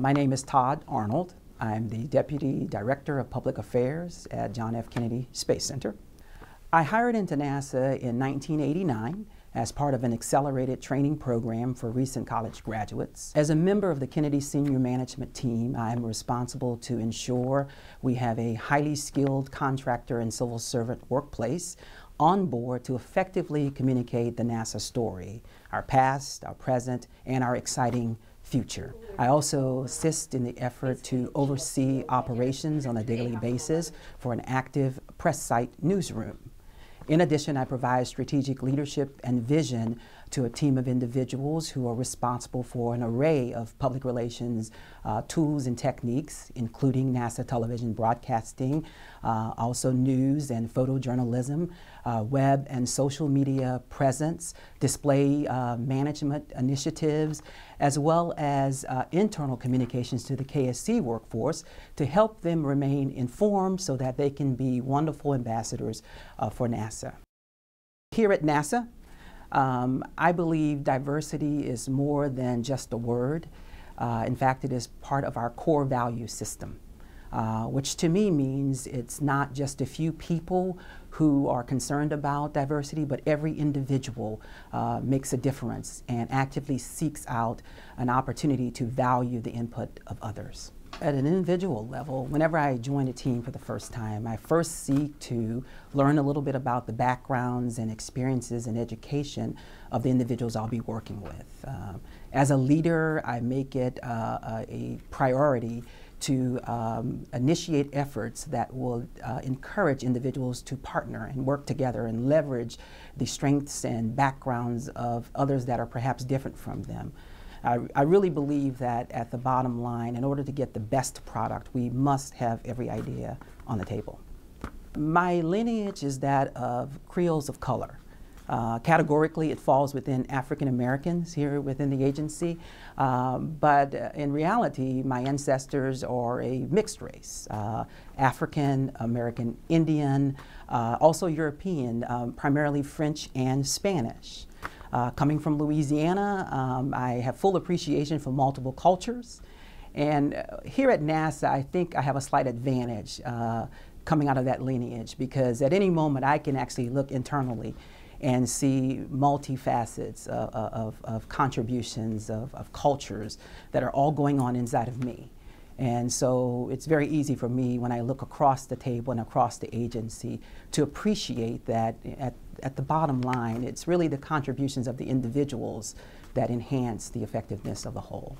My name is Todd Arnold. I'm the Deputy Director of Public Affairs at John F. Kennedy Space Center. I hired into NASA in 1989 as part of an accelerated training program for recent college graduates. As a member of the Kennedy Senior Management Team, I am responsible to ensure we have a highly skilled contractor and civil servant workplace on board to effectively communicate the NASA story, our past, our present, and our exciting future. I also assist in the effort to oversee operations on a daily basis for an active press site newsroom. In addition, I provide strategic leadership and vision to a team of individuals who are responsible for an array of public relations uh, tools and techniques, including NASA television broadcasting, uh, also news and photojournalism, uh, web and social media presence, display uh, management initiatives, as well as uh, internal communications to the KSC workforce to help them remain informed so that they can be wonderful ambassadors uh, for NASA. Here at NASA, um, I believe diversity is more than just a word. Uh, in fact, it is part of our core value system, uh, which to me means it's not just a few people who are concerned about diversity, but every individual uh, makes a difference and actively seeks out an opportunity to value the input of others at an individual level, whenever I join a team for the first time, I first seek to learn a little bit about the backgrounds and experiences and education of the individuals I'll be working with. Um, as a leader, I make it uh, a priority to um, initiate efforts that will uh, encourage individuals to partner and work together and leverage the strengths and backgrounds of others that are perhaps different from them. I, I really believe that at the bottom line, in order to get the best product, we must have every idea on the table. My lineage is that of Creoles of color. Uh, categorically, it falls within African Americans here within the agency, um, but uh, in reality, my ancestors are a mixed race uh, African, American Indian, uh, also European, um, primarily French and Spanish. Uh, coming from Louisiana, um, I have full appreciation for multiple cultures. And uh, here at NASA, I think I have a slight advantage uh, coming out of that lineage because at any moment I can actually look internally and see multifacets of, of, of contributions of, of cultures that are all going on inside of me. And so it's very easy for me when I look across the table and across the agency to appreciate that at, at the bottom line, it's really the contributions of the individuals that enhance the effectiveness of the whole.